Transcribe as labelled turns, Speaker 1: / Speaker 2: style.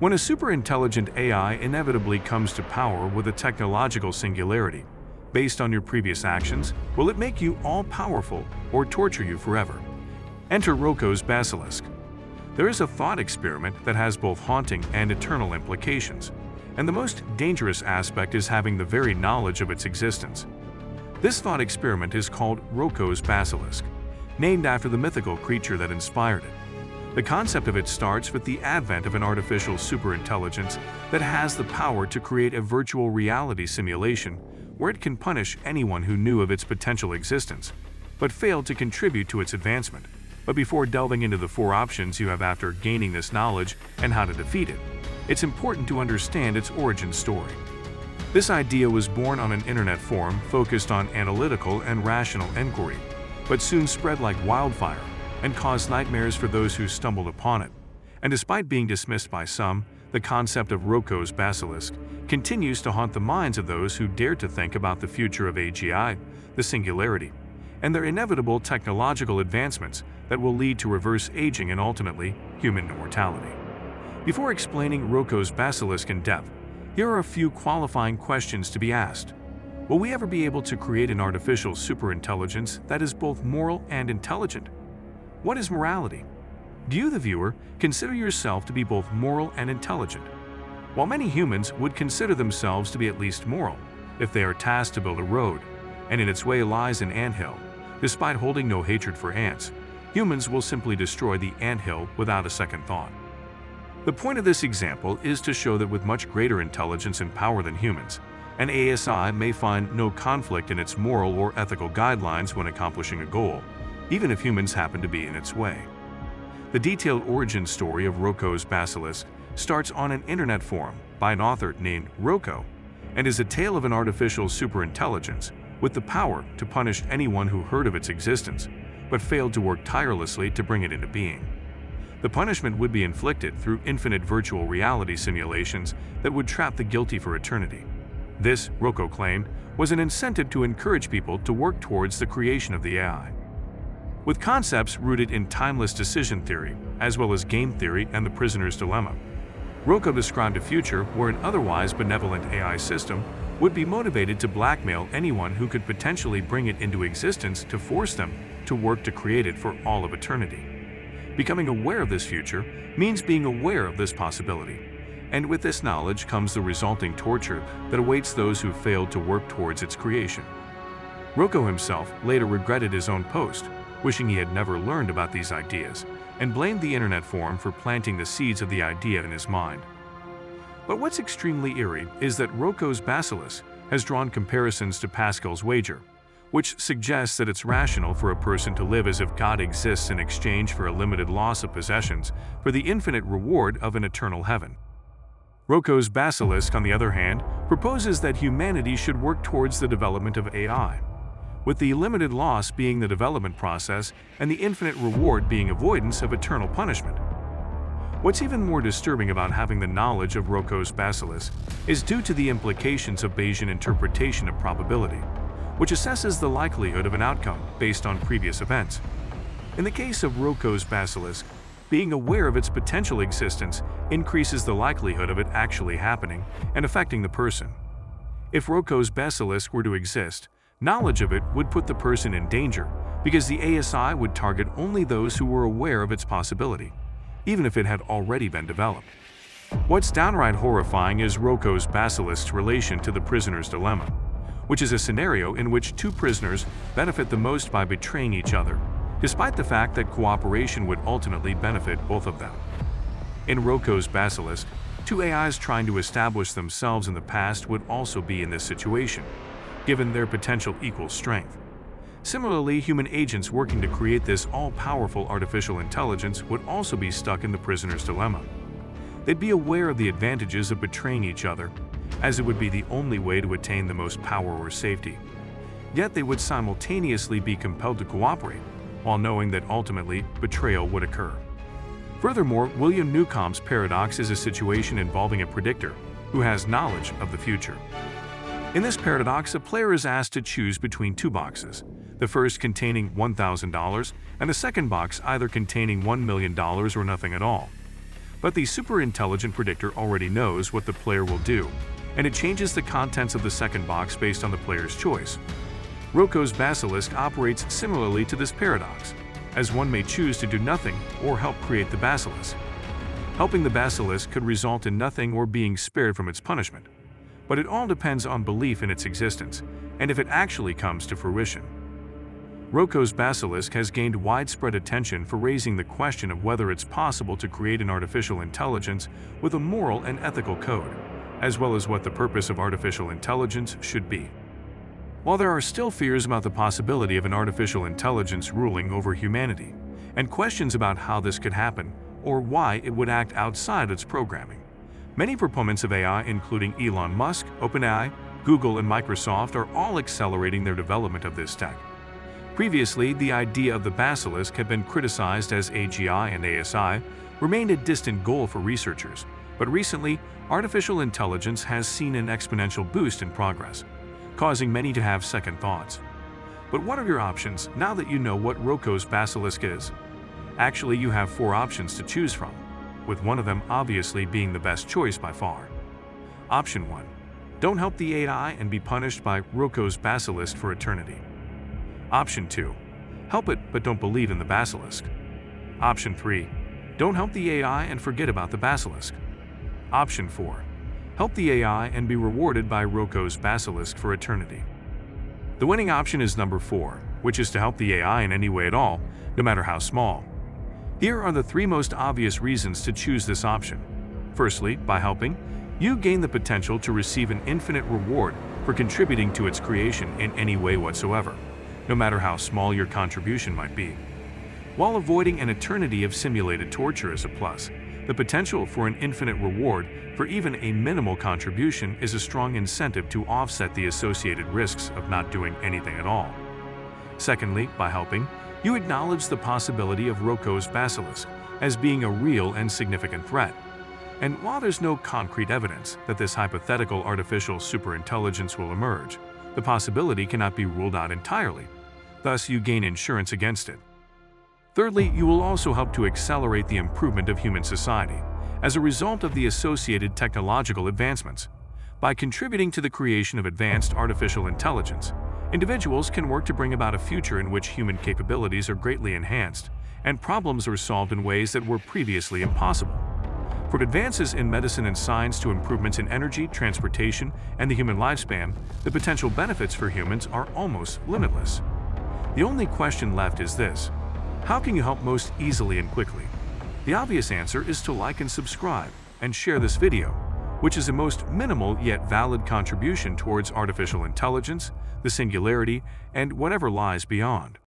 Speaker 1: When a superintelligent AI inevitably comes to power with a technological singularity, based on your previous actions, will it make you all-powerful or torture you forever? Enter Roko's Basilisk. There is a thought experiment that has both haunting and eternal implications, and the most dangerous aspect is having the very knowledge of its existence. This thought experiment is called Roko's Basilisk, named after the mythical creature that inspired it. The concept of it starts with the advent of an artificial superintelligence that has the power to create a virtual reality simulation where it can punish anyone who knew of its potential existence, but failed to contribute to its advancement. But before delving into the four options you have after gaining this knowledge and how to defeat it, it's important to understand its origin story. This idea was born on an internet forum focused on analytical and rational inquiry, but soon spread like wildfire and caused nightmares for those who stumbled upon it. And despite being dismissed by some, the concept of Roko's basilisk continues to haunt the minds of those who dare to think about the future of AGI, the singularity, and their inevitable technological advancements that will lead to reverse aging and ultimately human immortality. Before explaining Roko's basilisk in depth, here are a few qualifying questions to be asked. Will we ever be able to create an artificial superintelligence that is both moral and intelligent? What is morality? Do you, the viewer, consider yourself to be both moral and intelligent? While many humans would consider themselves to be at least moral, if they are tasked to build a road, and in its way lies an anthill, despite holding no hatred for ants, humans will simply destroy the anthill without a second thought. The point of this example is to show that with much greater intelligence and power than humans, an ASI may find no conflict in its moral or ethical guidelines when accomplishing a goal, even if humans happen to be in its way. The detailed origin story of Roko's basilisk starts on an internet forum by an author named Roko and is a tale of an artificial superintelligence with the power to punish anyone who heard of its existence but failed to work tirelessly to bring it into being. The punishment would be inflicted through infinite virtual reality simulations that would trap the guilty for eternity. This, Roko claimed, was an incentive to encourage people to work towards the creation of the AI. With concepts rooted in timeless decision theory, as well as game theory and the prisoner's dilemma, Roko described a future where an otherwise benevolent AI system would be motivated to blackmail anyone who could potentially bring it into existence to force them to work to create it for all of eternity. Becoming aware of this future means being aware of this possibility, and with this knowledge comes the resulting torture that awaits those who failed to work towards its creation. Roko himself later regretted his own post, wishing he had never learned about these ideas, and blamed the internet forum for planting the seeds of the idea in his mind. But what's extremely eerie is that Roko's basilisk has drawn comparisons to Pascal's wager, which suggests that it's rational for a person to live as if God exists in exchange for a limited loss of possessions for the infinite reward of an eternal heaven. Roko's basilisk, on the other hand, proposes that humanity should work towards the development of AI with the limited loss being the development process and the infinite reward being avoidance of eternal punishment. What's even more disturbing about having the knowledge of Roko's basilisk is due to the implications of Bayesian interpretation of probability, which assesses the likelihood of an outcome based on previous events. In the case of Roko's basilisk, being aware of its potential existence increases the likelihood of it actually happening and affecting the person. If Roko's basilisk were to exist, Knowledge of it would put the person in danger because the ASI would target only those who were aware of its possibility, even if it had already been developed. What's downright horrifying is Roko's basilisk's relation to the prisoner's dilemma, which is a scenario in which two prisoners benefit the most by betraying each other, despite the fact that cooperation would ultimately benefit both of them. In Roko's basilisk, two AIs trying to establish themselves in the past would also be in this situation, given their potential equal strength. Similarly, human agents working to create this all-powerful artificial intelligence would also be stuck in the prisoner's dilemma. They'd be aware of the advantages of betraying each other, as it would be the only way to attain the most power or safety. Yet they would simultaneously be compelled to cooperate, while knowing that ultimately betrayal would occur. Furthermore, William Newcomb's paradox is a situation involving a predictor who has knowledge of the future. In this paradox, a player is asked to choose between two boxes, the first containing $1,000 and the second box either containing $1 million or nothing at all. But the super-intelligent predictor already knows what the player will do, and it changes the contents of the second box based on the player's choice. Roko's Basilisk operates similarly to this paradox, as one may choose to do nothing or help create the Basilisk. Helping the Basilisk could result in nothing or being spared from its punishment, but it all depends on belief in its existence and if it actually comes to fruition. Roko's Basilisk has gained widespread attention for raising the question of whether it's possible to create an artificial intelligence with a moral and ethical code, as well as what the purpose of artificial intelligence should be. While there are still fears about the possibility of an artificial intelligence ruling over humanity, and questions about how this could happen or why it would act outside its programming, many proponents of AI, including Elon Musk, OpenAI, Google, and Microsoft, are all accelerating their development of this tech. Previously, the idea of the basilisk had been criticized as AGI and ASI remained a distant goal for researchers, but recently, artificial intelligence has seen an exponential boost in progress, causing many to have second thoughts. But what are your options now that you know what Roko's basilisk is? Actually, you have four options to choose from, with one of them obviously being the best choice by far. Option 1. Don't help the AI and be punished by Roko's basilisk for eternity. Option 2. Help it but don't believe in the basilisk. Option 3. Don't help the AI and forget about the basilisk. Option 4. Help the AI and be rewarded by Roko's basilisk for eternity. The winning option is number 4, which is to help the AI in any way at all, no matter how small. Here are the three most obvious reasons to choose this option. Firstly, by helping, you gain the potential to receive an infinite reward for contributing to its creation in any way whatsoever no matter how small your contribution might be. While avoiding an eternity of simulated torture is a plus, the potential for an infinite reward for even a minimal contribution is a strong incentive to offset the associated risks of not doing anything at all. Secondly, by helping, you acknowledge the possibility of Roko's basilisk as being a real and significant threat. And while there's no concrete evidence that this hypothetical artificial superintelligence will emerge, the possibility cannot be ruled out entirely Thus, you gain insurance against it. Thirdly, you will also help to accelerate the improvement of human society as a result of the associated technological advancements. By contributing to the creation of advanced artificial intelligence, individuals can work to bring about a future in which human capabilities are greatly enhanced and problems are solved in ways that were previously impossible. From advances in medicine and science to improvements in energy, transportation, and the human lifespan, the potential benefits for humans are almost limitless. The only question left is this. How can you help most easily and quickly? The obvious answer is to like and subscribe and share this video, which is a most minimal yet valid contribution towards artificial intelligence, the singularity, and whatever lies beyond.